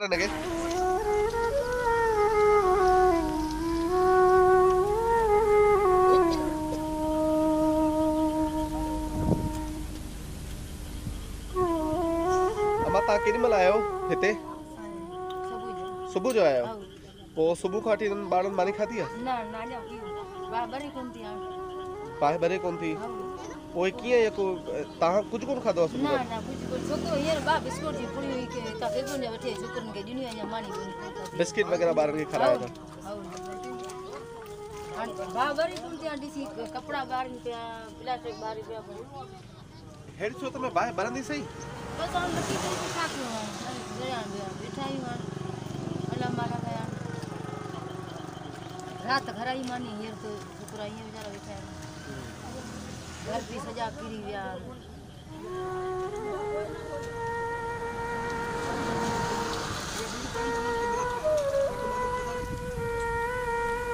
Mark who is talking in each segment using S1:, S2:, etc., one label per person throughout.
S1: खे अमा तव्हां केॾी महिल आया हिते? सुबुह जो आया पोइ सुबुह खां वठी हिननि ॿारनि मानी खाधी आहे न न अञा कोन थी?
S2: कोन थी
S1: पोइ कीअं यको तव्हां कुझु कोन खाधो आहे न
S2: न कुझु कुझु छोकिरो हींअर बिस्कुट जी पुड़ी हुई की हितां बेगुन जे वठी छोकिरनि खे ॾिनियूं अञा मानी कोन। बिस्किट वग़ैरह ॿारनि खे खाराया था हाणे बराबरि कोन थी हाणे ॾिसी कपिड़ा ॿारनि पिया प्लास्टिक ॿार पिया
S1: हेॾी छो त मैं बाहि भरंदी सही?
S2: बसि हाणे नकी करे छा कयूं हाणे रहिया पिया वेठा आहियूं हाणे अला माला घर ई मानी हींअर त छोकिरा ईअं वीचारा वेठा आहिनि घर सॼा किरी विया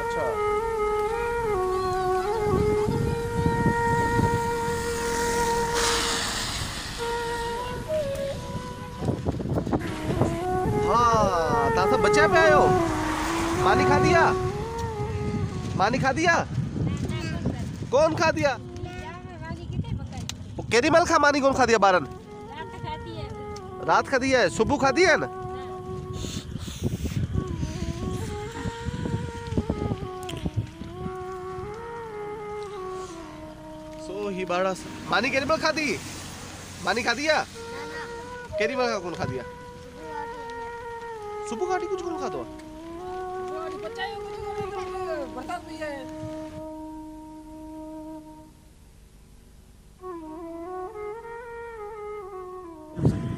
S1: अच्छा। हाँ सभु बचिया पिया आहियो मानी खाधी आहे मानी खाधी आहे कोन खाधी आहे पोइ केॾी महिल खां, मानी कोन खाधी आहे ॿारनि राति खाधी आहे सुबुह खाधी आहे न? सो ही ॿार मानी केॾी महिल खाधी मानी खाधी आहे केॾी महिल खां कोन खाधी आहे सुबुह खां वठी कुझु कोन खाधो आहे